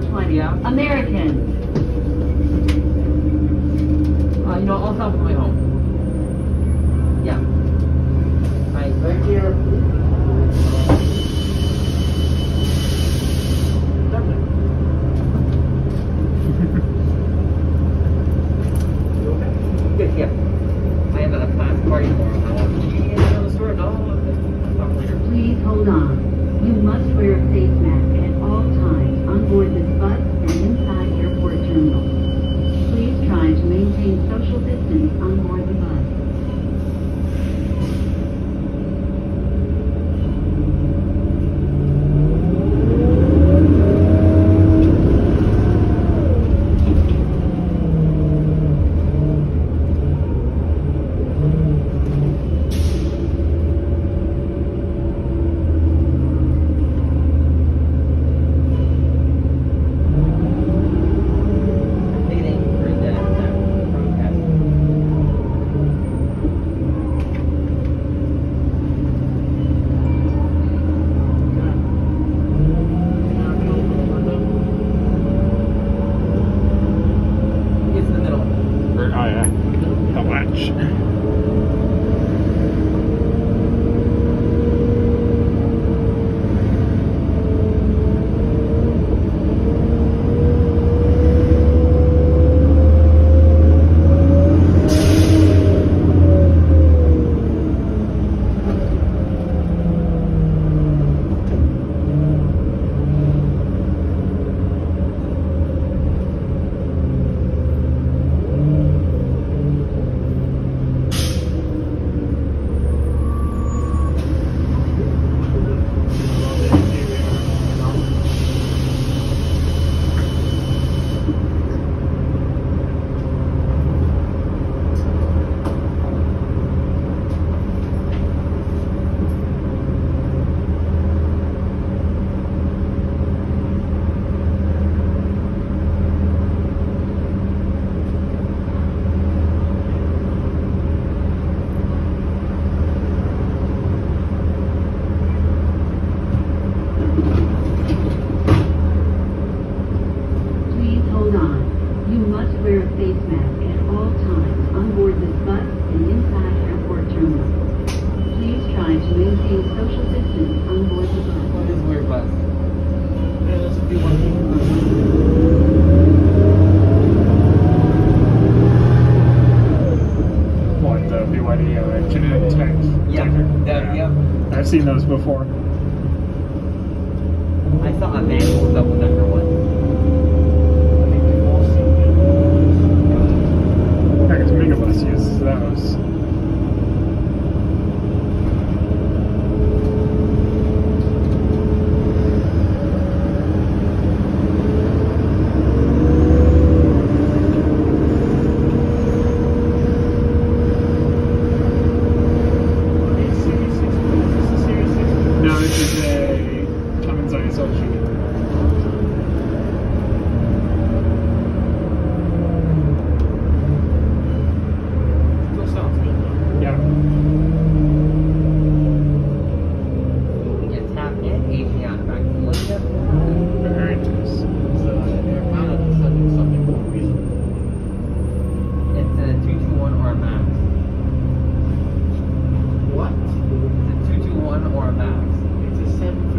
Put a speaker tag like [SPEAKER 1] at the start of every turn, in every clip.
[SPEAKER 1] 20th Americans. face mask at all times on board this bus and inside airport terminal. Please try to maintain social distance on board the bus.
[SPEAKER 2] What is weird bus?
[SPEAKER 3] What, the BYD, uh, genetic text?
[SPEAKER 2] Yeah. That, yeah.
[SPEAKER 3] I've seen those before.
[SPEAKER 2] I saw a manual double-decker one.
[SPEAKER 3] yes uses those.
[SPEAKER 4] one or a
[SPEAKER 1] mask.
[SPEAKER 5] It's
[SPEAKER 4] a
[SPEAKER 2] 750.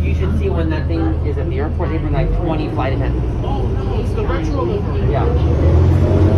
[SPEAKER 5] you
[SPEAKER 4] should see when that thing is at the airport, they bring like 20 flight attendants. Yeah.